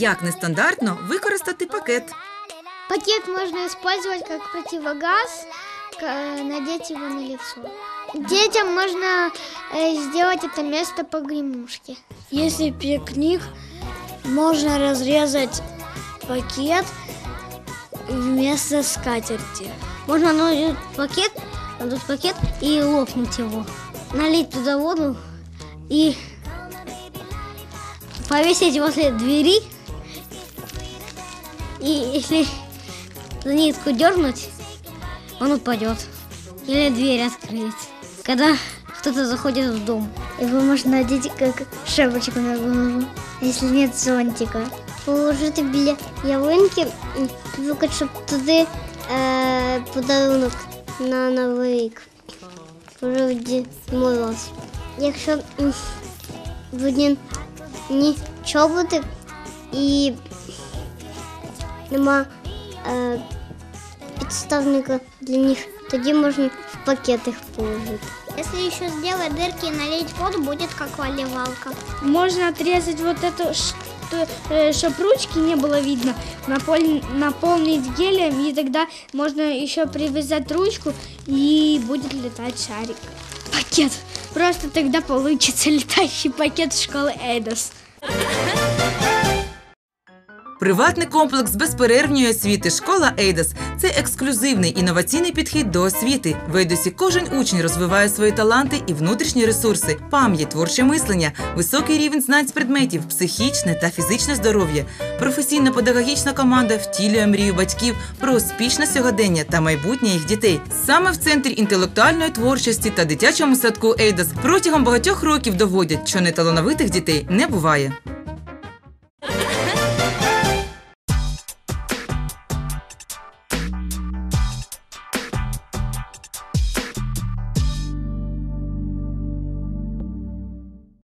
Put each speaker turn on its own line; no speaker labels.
Як нестандартно використати пакет.
Пакет можно использовать как противогаз, к- надеть его на лицо. Детям можно э, сделать это место погремушки.
Если пикник, можно разрезать пакет вместо скатерти.
Можно надуть пакет, надуть пакет и лопнуть его. Налить туда воду и повесить возле двери. И если за нитку дернуть, он упадет. Или дверь открыть. Когда кто-то заходит в дом. Его можно надеть как шапочку на голову, если нет зонтика. Положити біля ялинки, наприклад, щоб туди е, подарунок на Новий рік. Вже Дід Мороз. Якщо м, будні ні чоботи і нема е, підставника для них, тоді можна в пакет їх положити. Если еще сделать дырки и налить воду, будет как поливалка.
Можно отрезать вот эту, чтобы ручки не было видно, наполнить, наполнить гелем, и тогда можно еще привязать ручку, и будет летать шарик. Пакет. Просто тогда получится летающий пакет школы Эйдос.
Приватний комплекс безперервної освіти Школа Ейдас це ексклюзивний інноваційний підхід до освіти. В Ейдосі кожен учень розвиває свої таланти і внутрішні ресурси, пам'ять, творче мислення, високий рівень знань з предметів, психічне та фізичне здоров'я. Професійна педагогічна команда втілює мрію батьків про успішне сьогодення та майбутнє їх дітей. Саме в центрі інтелектуальної творчості та дитячому садку Ейдас протягом багатьох років доводять, що неталановитих дітей не буває.